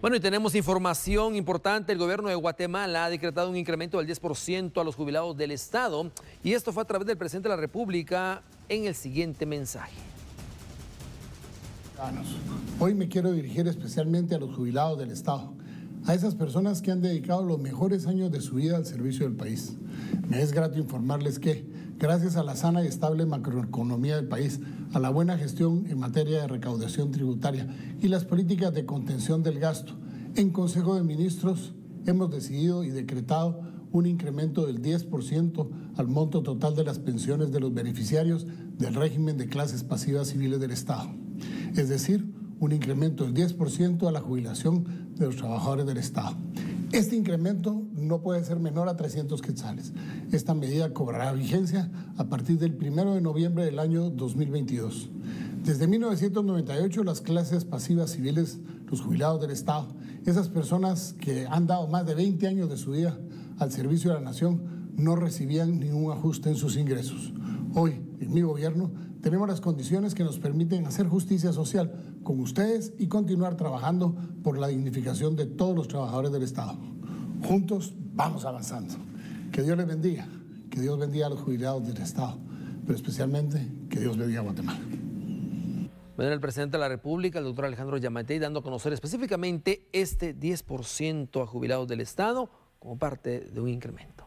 Bueno, y tenemos información importante. El gobierno de Guatemala ha decretado un incremento del 10% a los jubilados del Estado. Y esto fue a través del presidente de la República en el siguiente mensaje. Hoy me quiero dirigir especialmente a los jubilados del Estado, a esas personas que han dedicado los mejores años de su vida al servicio del país. Me es grato informarles que, gracias a la sana y estable macroeconomía del país, a la buena gestión en materia de recaudación tributaria y las políticas de contención del gasto, en Consejo de Ministros hemos decidido y decretado un incremento del 10% al monto total de las pensiones de los beneficiarios del régimen de clases pasivas civiles del Estado es decir, un incremento del 10% a la jubilación de los trabajadores del Estado. Este incremento no puede ser menor a 300 quetzales. Esta medida cobrará vigencia a partir del 1 de noviembre del año 2022. Desde 1998 las clases pasivas civiles, los jubilados del Estado, esas personas que han dado más de 20 años de su vida al servicio de la nación, no recibían ningún ajuste en sus ingresos. Hoy, en mi gobierno, tenemos las condiciones que nos permiten hacer justicia social con ustedes y continuar trabajando por la dignificación de todos los trabajadores del Estado. Juntos vamos avanzando. Que Dios les bendiga, que Dios bendiga a los jubilados del Estado, pero especialmente que Dios bendiga a Guatemala. Bueno, el presidente de la República, el doctor Alejandro Yamatei, dando a conocer específicamente este 10% a jubilados del Estado como parte de un incremento.